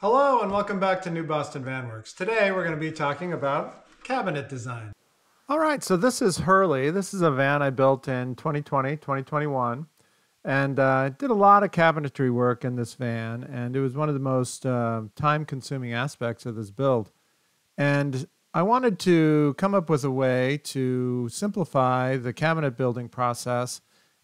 Hello and welcome back to New Boston VanWerks. Today we're going to be talking about cabinet design. All right, so this is Hurley. This is a van I built in 2020, 2021. And I uh, did a lot of cabinetry work in this van, and it was one of the most uh, time consuming aspects of this build. And I wanted to come up with a way to simplify the cabinet building process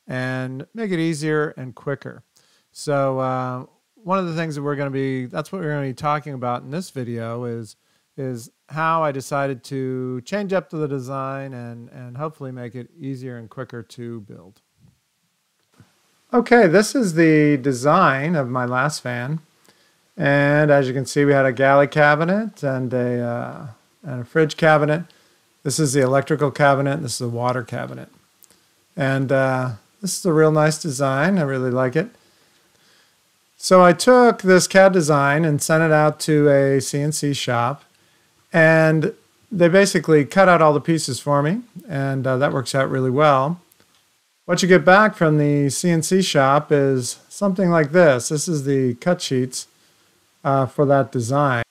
and make it easier and quicker. So, uh, one of the things that we're going to be that's what we're going to be talking about in this video is is how I decided to change up the design and and hopefully make it easier and quicker to build. Okay, this is the design of my last fan. And as you can see, we had a galley cabinet and a, uh, and a fridge cabinet. This is the electrical cabinet. This is the water cabinet. And uh, this is a real nice design. I really like it. So I took this CAD design and sent it out to a CNC shop, and they basically cut out all the pieces for me, and uh, that works out really well. What you get back from the CNC shop is something like this. This is the cut sheets uh, for that design.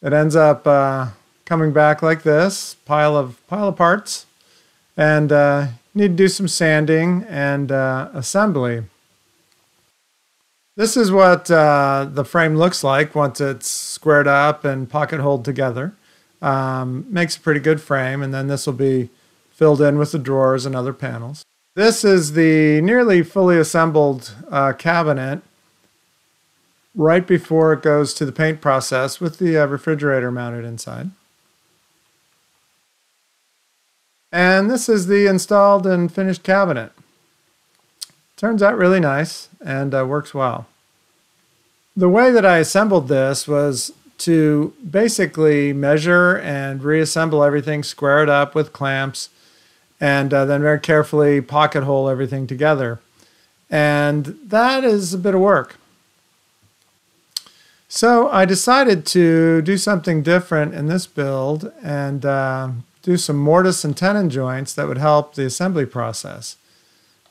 It ends up uh, coming back like this, pile of pile of parts, and uh, need to do some sanding and uh, assembly. This is what uh, the frame looks like once it's squared up and pocket holed together. Um, makes a pretty good frame, and then this will be filled in with the drawers and other panels. This is the nearly fully assembled uh, cabinet right before it goes to the paint process with the uh, refrigerator mounted inside. And this is the installed and finished cabinet. Turns out really nice and uh, works well. The way that I assembled this was to basically measure and reassemble everything, square it up with clamps, and uh, then very carefully pocket hole everything together. And that is a bit of work. So I decided to do something different in this build and uh, do some mortise and tenon joints that would help the assembly process.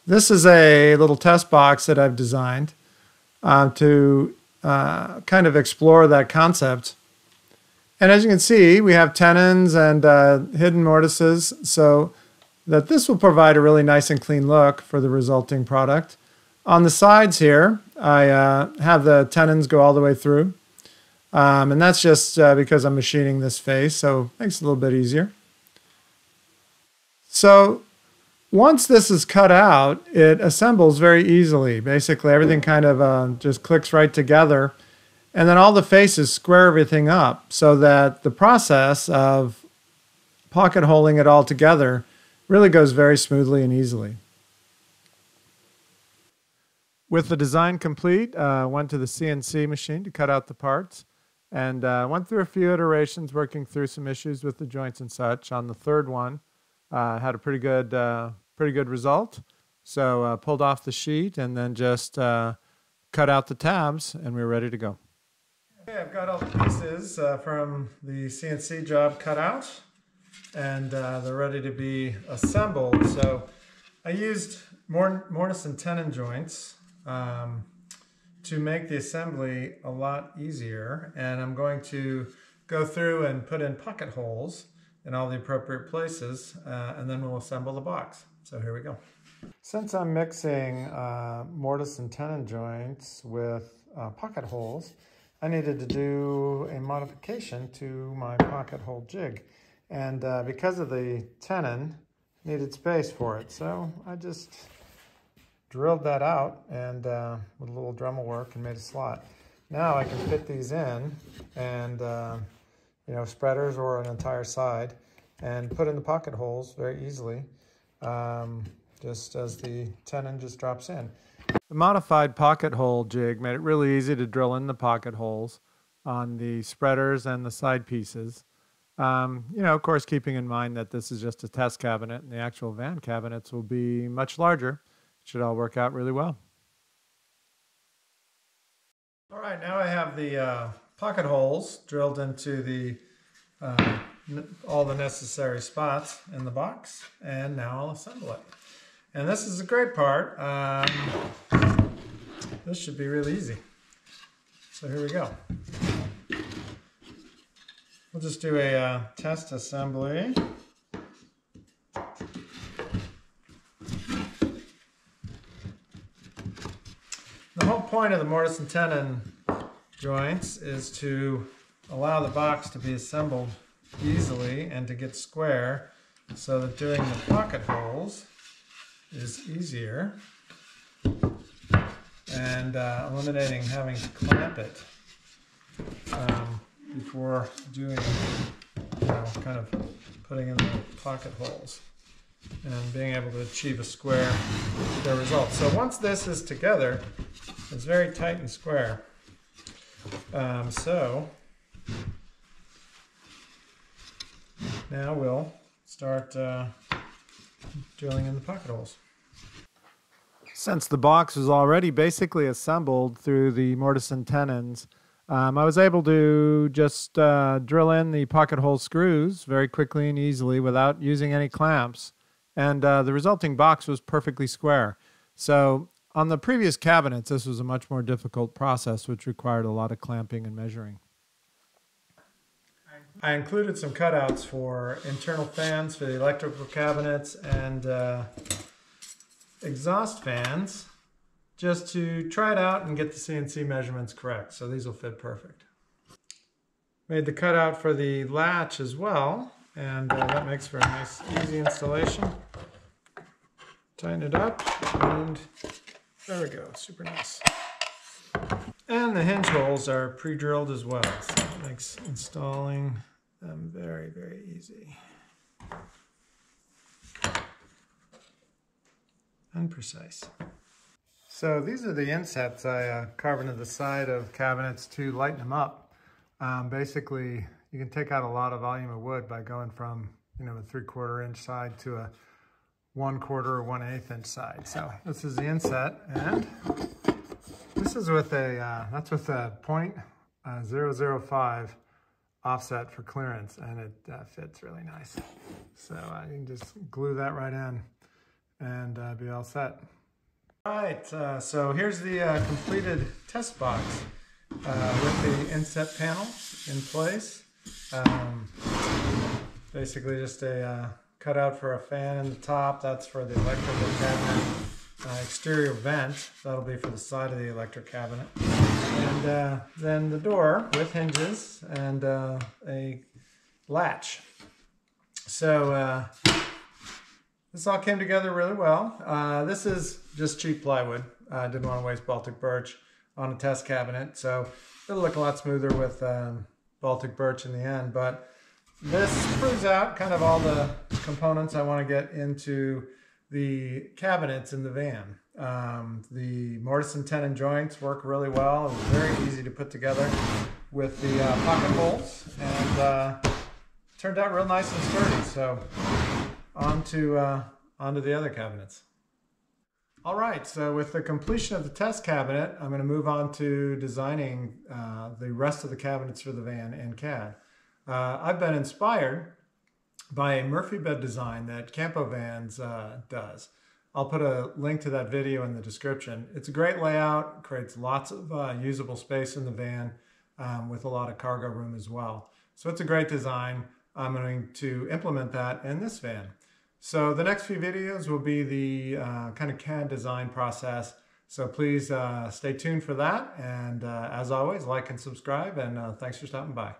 This is a little test box that I've designed uh, to uh, kind of explore that concept. And as you can see, we have tenons and uh, hidden mortises, so that this will provide a really nice and clean look for the resulting product. On the sides here, I uh, have the tenons go all the way through. Um, and that's just uh, because I'm machining this face, so it makes it a little bit easier. So once this is cut out, it assembles very easily. Basically, everything kind of uh, just clicks right together. And then all the faces square everything up so that the process of pocket holing it all together really goes very smoothly and easily. With the design complete, uh, went to the CNC machine to cut out the parts and uh, went through a few iterations working through some issues with the joints and such. On the third one, uh, had a pretty good uh, pretty good result. So uh, pulled off the sheet and then just uh, cut out the tabs and we are ready to go. Okay, I've got all the pieces uh, from the CNC job cut out and uh, they're ready to be assembled. So I used mortise and tenon joints um, to make the assembly a lot easier and I'm going to go through and put in pocket holes in all the appropriate places uh, and then we'll assemble the box. So here we go. Since I'm mixing uh, mortise and tenon joints with uh, pocket holes, I needed to do a modification to my pocket hole jig. And uh, because of the tenon, needed space for it. So I just drilled that out and uh, with a little Dremel work and made a slot. Now I can fit these in and, uh, you know, spreaders or an entire side and put in the pocket holes very easily um, just as the tenon just drops in. The modified pocket hole jig made it really easy to drill in the pocket holes on the spreaders and the side pieces. Um, you know, of course, keeping in mind that this is just a test cabinet and the actual van cabinets will be much larger. It should all work out really well. All right, now I have the uh, pocket holes drilled into the uh, all the necessary spots in the box and now I'll assemble it. And this is a great part. Um, this should be really easy. So here we go. We'll just do a uh, test assembly. The whole point of the mortise and tenon joints is to allow the box to be assembled easily and to get square so that doing the pocket holes is easier and uh, eliminating having to clamp it um, before doing, you know, kind of putting in the pocket holes and being able to achieve a square result. So once this is together, it's very tight and square. Um, so now we'll start uh, drilling in the pocket holes. Since the box was already basically assembled through the mortise and tenons, um, I was able to just uh, drill in the pocket hole screws very quickly and easily without using any clamps. And uh, the resulting box was perfectly square. So on the previous cabinets, this was a much more difficult process, which required a lot of clamping and measuring. I included some cutouts for internal fans for the electrical cabinets and uh, exhaust fans just to try it out and get the CNC measurements correct. So these will fit perfect. Made the cutout for the latch as well, and uh, that makes for a nice easy installation. Tighten it up, and there we go, super nice. And the hinge holes are pre-drilled as well, so that makes installing them very, very easy. And precise. So these are the insets I uh, carve into the side of cabinets to lighten them up. Um, basically, you can take out a lot of volume of wood by going from, you know, a three quarter inch side to a one quarter or one eighth inch side. So this is the inset and this is with a, uh, that's with a point uh, 005 offset for clearance and it uh, fits really nice. So uh, you can just glue that right in and uh, be all set. All right, uh, so here's the uh, completed test box uh, with the inset panel in place. Um, basically just a uh, cutout for a fan in the top. That's for the electrical cabinet. Uh, exterior vent, that'll be for the side of the electric cabinet. And uh, then the door with hinges and a latch. So this all came together really well. Uh, this is just cheap plywood. I uh, didn't want to waste Baltic birch on a test cabinet, so it'll look a lot smoother with um, Baltic birch in the end. But this proves out kind of all the components I want to get into the cabinets in the van. Um, the mortise and tenon joints work really well. It's very easy to put together with the uh, pocket holes and uh, turned out real nice and sturdy. So onto, uh, onto the other cabinets. All right, so with the completion of the test cabinet, I'm going to move on to designing uh, the rest of the cabinets for the van in CAD. Uh, I've been inspired by a Murphy bed design that Campo Vans uh, does. I'll put a link to that video in the description. It's a great layout, creates lots of uh, usable space in the van um, with a lot of cargo room as well. So it's a great design. I'm going to implement that in this van. So the next few videos will be the uh, kind of CAD design process. So please uh, stay tuned for that. And uh, as always, like and subscribe. And uh, thanks for stopping by.